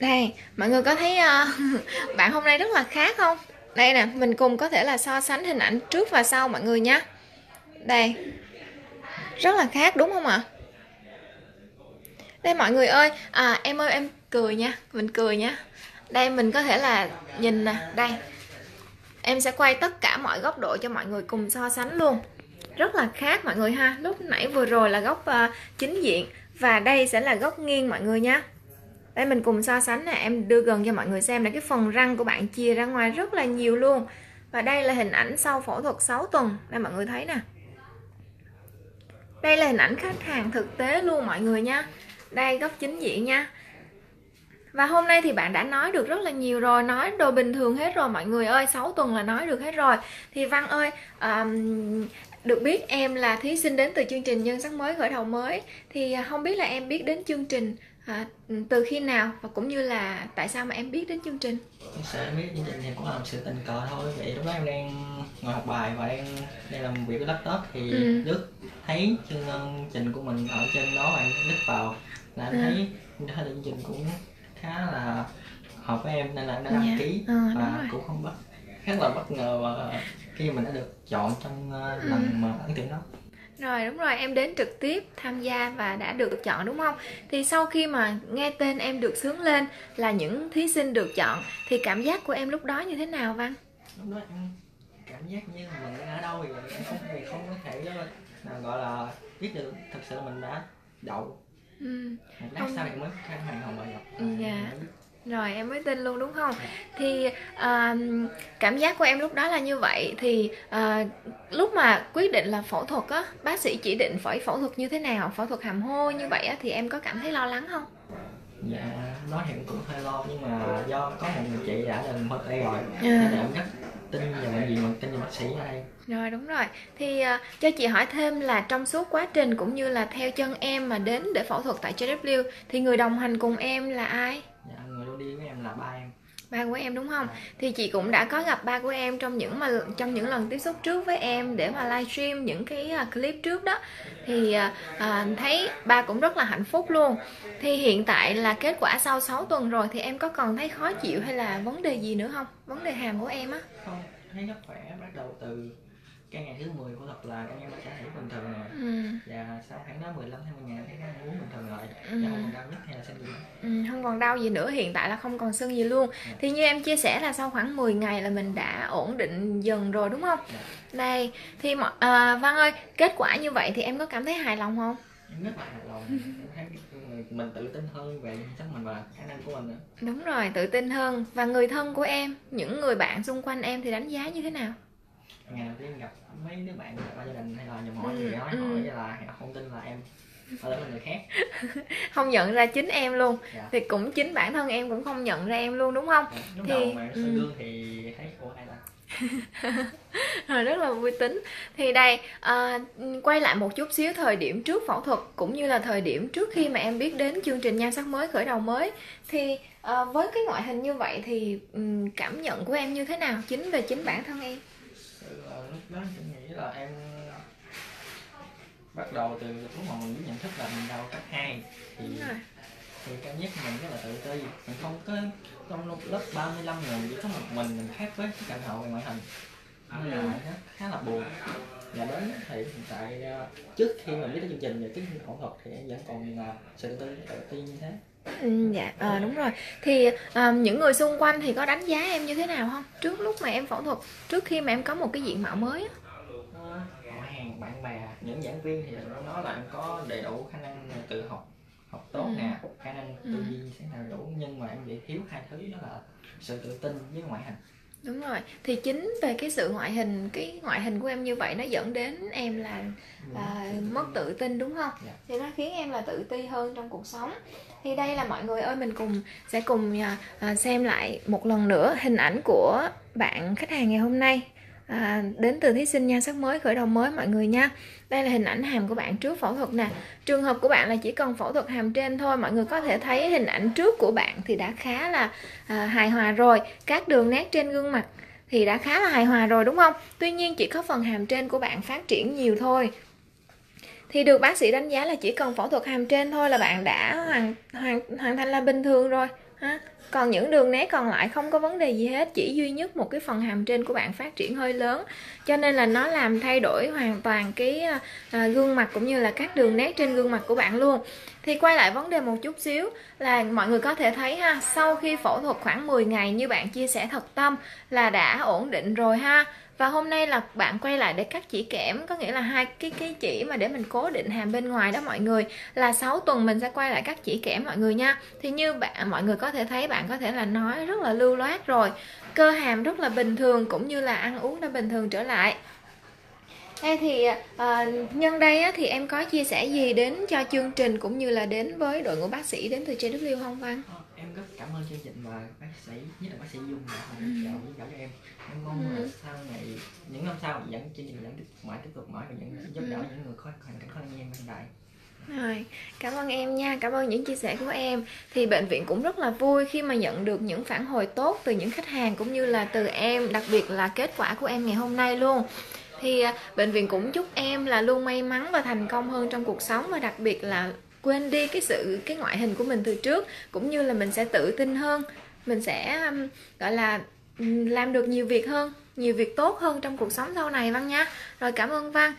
đây mọi người có thấy uh, bạn hôm nay rất là khác không? Đây nè mình cùng có thể là so sánh hình ảnh trước và sau mọi người nhé đây rất là khác đúng không ạ? Đây mọi người ơi à, em ơi em cười nha mình cười nha đây mình có thể là nhìn nè đây. Em sẽ quay tất cả mọi góc độ cho mọi người cùng so sánh luôn. Rất là khác mọi người ha lúc nãy vừa rồi là góc uh, chính diện và đây sẽ là góc nghiêng mọi người nha đây mình cùng so sánh nè em đưa gần cho mọi người xem là cái phần răng của bạn chia ra ngoài rất là nhiều luôn. Và đây là hình ảnh sau phẫu thuật 6 tuần đây mọi người thấy nè. Đây là hình ảnh khách hàng thực tế luôn mọi người nha. Đây góc chính diện nha. Và hôm nay thì bạn đã nói được rất là nhiều rồi nói đồ bình thường hết rồi mọi người ơi 6 tuần là nói được hết rồi. Thì Văn ơi um, được biết em là thí sinh đến từ chương trình nhân sắc mới khởi đầu mới. Thì à, không biết là em biết đến chương trình à, từ khi nào và cũng như là tại sao mà em biết đến chương trình sự em biết chương trình thì cũng là một sự tình cờ thôi vậy lúc đó em đang ngồi học bài và đang đang làm việc với laptop thì ừ. lướt thấy chương trình của mình ở trên đó em click vào là em ừ. thấy thấy chương trình cũng khá là hợp với em nên là em đã đăng dạ. ký ừ, và cũng không bất khá là bất ngờ và khi mình đã được chọn trong uh, lần ừ. mà ấn tuyển đó rồi đúng rồi em đến trực tiếp tham gia và đã được chọn đúng không? Thì sau khi mà nghe tên em được sướng lên là những thí sinh được chọn thì cảm giác của em lúc đó như thế nào văn? Lúc đó em cảm giác như mình ở đâu em không thì không có thể là gọi là biết được thật sự mình đã đậu. Ừ. lát không... sau thì mới khả hoàn hồng bài học dạ rồi em mới tin luôn đúng không? Thì uh, cảm giác của em lúc đó là như vậy. Thì uh, lúc mà quyết định là phẫu thuật á bác sĩ chỉ định phải phẫu thuật như thế nào phẫu thuật hàm hô như vậy á thì em có cảm thấy lo lắng không? Dạ nói thì cũng hơi lo nhưng mà do có một người chị đã từng mất đây rồi à. nên em rất tin vào bệnh viện mà tin vào bác sĩ ở đây. Rồi đúng rồi. Thì uh, cho chị hỏi thêm là trong suốt quá trình cũng như là theo chân em mà đến để phẫu thuật tại JW thì người đồng hành cùng em là ai là ba em. Ba của em đúng không? Thì chị cũng đã có gặp ba của em trong những mà trong những lần tiếp xúc trước với em để mà livestream những cái uh, clip trước đó. Thì uh, thấy ba cũng rất là hạnh phúc luôn. Thì hiện tại là kết quả sau 6 tuần rồi thì em có còn thấy khó chịu hay là vấn đề gì nữa không? Vấn đề hàm của em á. Không thấy rất khỏe bắt đầu từ cái ngày thứ 10 của thuật là các em đã thể bình thường rồi ừ. và sau khoảng đó 15 20 ngày thấy em uống bình thường rồi. Ừ. không còn đau nhất hay là sưng gì nữa ừ, không còn đau gì nữa hiện tại là không còn sưng gì luôn. Ừ. thì như em chia sẻ là sau khoảng 10 ngày là mình đã ổn định dần rồi đúng không? Ừ. đây thì à, Văn ơi kết quả như vậy thì em có cảm thấy hài lòng không? Em rất là hài lòng. Mình tự tin hơn về chắc mình và khả năng của mình nữa đúng rồi tự tin hơn. Và người thân của em những người bạn xung quanh em thì đánh giá như thế nào ngày đầu tiên gặp mấy đứa bạn qua gia đình hay là nhầm hỏi thì nói ừ. hỏi là không tin là em ở là người khác không nhận ra chính em luôn dạ. thì cũng chính bản thân em cũng không nhận ra em luôn đúng không dạ. lúc thì đầu mà ừ. gương thì thấy ủa ai ta rồi rất là vui tính thì đây à, quay lại một chút xíu thời điểm trước phẫu thuật cũng như là thời điểm trước khi mà em biết đến chương trình nhan sắc mới khởi đầu mới thì à, với cái ngoại hình như vậy thì um, cảm nhận của em như thế nào chính về chính bản thân em lúc đó em nghĩ là em bắt đầu từ lúc mà mình biết nhận thức là mình đau cấp 2 thì thì cảm giác mình rất là tự ti. Mình không có trong lớp 35 người chỉ có một mình mình khác với cái cảnh hậu về ngoại hình. Nên là nó khá là buồn. Và đến thì hiện tại ờ, trước khi mình biết tới chương trình và trước khi phẫu thuật thì em vẫn còn là sự tự tự ti như thế Ừ, dạ à, đúng rồi thì à, những người xung quanh thì có đánh giá em như thế nào không trước lúc mà em phẫu thuật trước khi mà em có một cái diện mạo mới á họ hàng bạn bè những giảng viên thì nó nói là em có đầy đủ khả năng tự học học tốt ừ. nè khả năng tư ừ. duy sẽ là đủ nhưng mà em bị thiếu hai thứ đó là sự tự tin với ngoại hình đúng rồi thì chính về cái sự ngoại hình cái ngoại hình của em như vậy nó dẫn đến em là à, mất tự tin đúng không. Dạ. thì nó khiến em là tự ti hơn trong cuộc sống thì đây là mọi người ơi mình cùng sẽ cùng à, à, xem lại một lần nữa hình ảnh của bạn khách hàng ngày hôm nay à, đến từ thí sinh nhan sắc mới khởi đầu mới mọi người nha. Đây là hình ảnh hàm của bạn trước phẫu thuật nè. Trường hợp của bạn là chỉ cần phẫu thuật hàm trên thôi mọi người có thể thấy hình ảnh trước của bạn thì đã khá là à, hài hòa rồi. Các đường nét trên gương mặt thì đã khá là hài hòa rồi đúng không? Tuy nhiên chỉ có phần hàm trên của bạn phát triển nhiều thôi. Thì được bác sĩ đánh giá là chỉ cần phẫu thuật hàm trên thôi là bạn đã hoàn hoàn hoàn thành là bình thường rồi ha? Còn những đường nét còn lại không có vấn đề gì hết chỉ duy nhất một cái phần hàm trên của bạn phát triển hơi lớn. Cho nên là nó làm thay đổi hoàn toàn cái à, à gương mặt cũng như là các đường nét trên gương mặt của bạn luôn. Thì quay lại vấn đề một chút xíu là mọi người có thể thấy ha sau khi phẫu thuật khoảng 10 ngày như bạn chia sẻ thật tâm là đã ổn định rồi ha. Và hôm nay là bạn quay lại để cắt chỉ kẽm có nghĩa là hai cái cái chỉ mà để mình cố định hàm bên ngoài đó mọi người là 6 tuần mình sẽ quay lại cắt chỉ kẽm mọi người nha. Thì như bạn mọi người có thể thấy bạn có thể là nói rất là lưu loát rồi cơ hàm rất là bình thường cũng như là ăn uống đã bình thường trở lại đây thì à, nhân đây á, thì em có chia sẻ gì đến cho chương trình cũng như là đến với đội ngũ bác sĩ đến từ JW không Văn? Em rất cảm ơn chương trình và bác sĩ nhất là bác sĩ Dung đã hỗ trợ giúp đỡ cho em em mong ừ. là sau này những năm sau vẫn chương trình vẫn tiếp mãi tiếp tục mãi và những giúp đỡ ừ. những người khó hoàn cảnh khó khăn như em hiện tại rồi, cảm ơn em nha, cảm ơn những chia sẻ của em. Thì bệnh viện cũng rất là vui khi mà nhận được những phản hồi tốt từ những khách hàng cũng như là từ em, đặc biệt là kết quả của em ngày hôm nay luôn. Thì à, bệnh viện cũng chúc em là luôn may mắn và thành công hơn trong cuộc sống và đặc biệt là quên đi cái sự cái ngoại hình của mình từ trước cũng như là mình sẽ tự tin hơn. Mình sẽ gọi là làm được nhiều việc hơn nhiều việc tốt hơn trong cuộc sống sau này văn nha. Rồi cảm ơn văn.